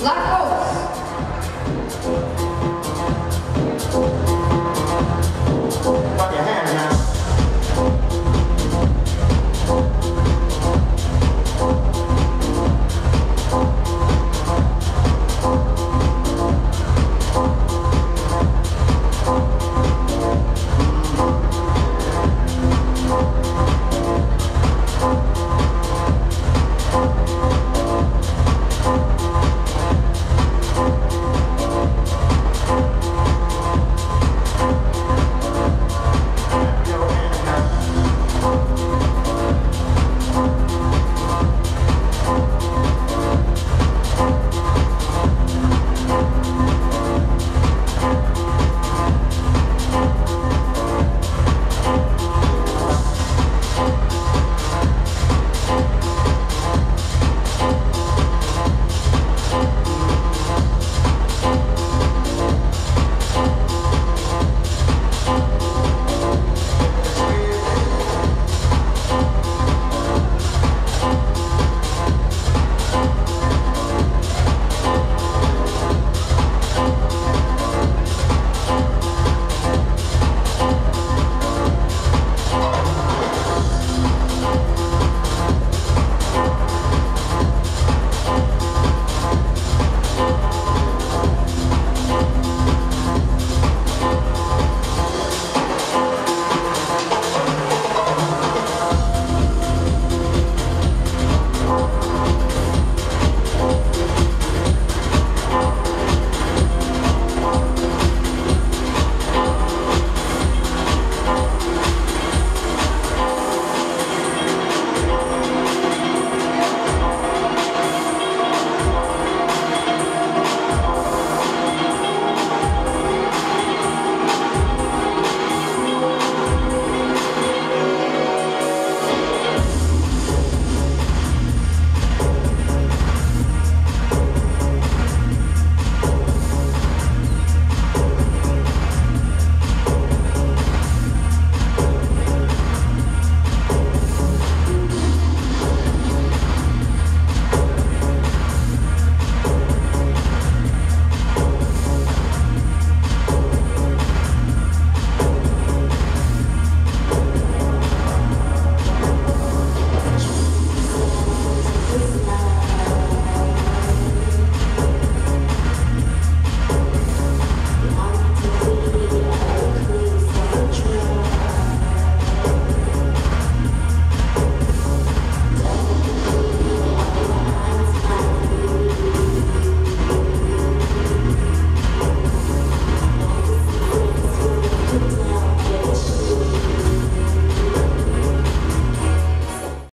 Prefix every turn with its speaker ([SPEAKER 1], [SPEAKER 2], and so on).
[SPEAKER 1] Black Horse.